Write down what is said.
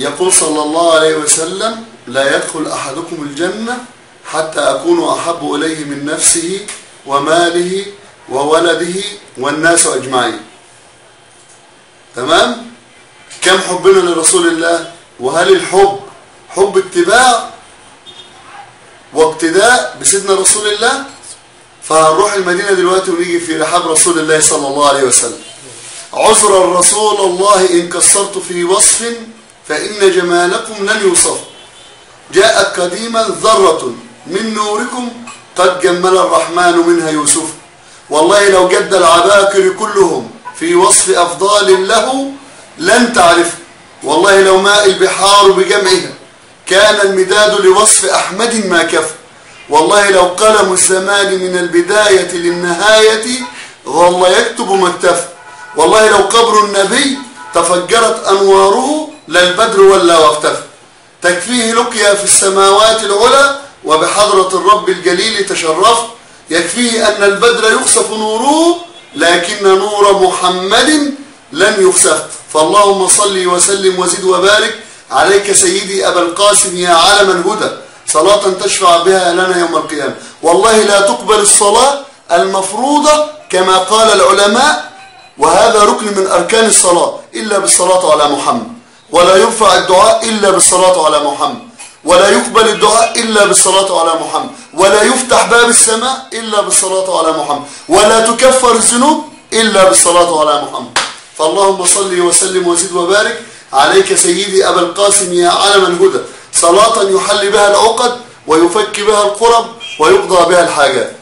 يقول صلى الله عليه وسلم لا يدخل أحدكم الجنة حتى أكون أحب إليه من نفسه وماله وولده والناس أجمعين. تمام؟ كم حبنا لرسول الله؟ وهل الحب حب اتباع واقتداء بسيدنا رسول الله؟ فهنروح المدينة دلوقتي ونيجي في رحاب رسول الله صلى الله عليه وسلم. عذر رسول الله إن كسرت في وصف فإن جمالكم لن يوصف. جاءت قديما ذرة من نوركم قد جمل الرحمن منها يوسف. والله لو جد العباكر كلهم في وصف أفضال له لن تعرف. والله لو ماء البحار بجمعها كان المداد لوصف أحمد ما كفى والله لو قلم الزمان من البداية للنهاية ظل يكتب ما اكتفى والله لو قبر النبي تفجرت أنواره لا البدر ولا واختفى تكفيه لقيا في السماوات العلى وبحضرة الرب الجليل تشرف. يكفيه أن البدر يخسف نوره لكن نور محمد لن يخسف فاللهم صل وسلم وزد وبارك عليك سيدي أبا القاسم يا علم الهدى. صلاة تشفع بها لنا يوم القيامة. والله لا تقبل الصلاة المفروضة كما قال العلماء وهذا ركن من أركان الصلاة إلا بالصلاة على محمد. ولا يرفع الدعاء إلا بالصلاة على محمد. ولا يقبل الدعاء إلا بالصلاة على محمد. ولا يفتح باب السماء إلا بالصلاة على محمد. ولا تكفر الذنوب إلا بالصلاة على محمد. فاللهم صل وسلم وزد وبارك عليك سيدي أبا القاسم يا علم الهدى. صلاة يحل بها العقد ويفك بها القرب ويقضى بها الحاجات.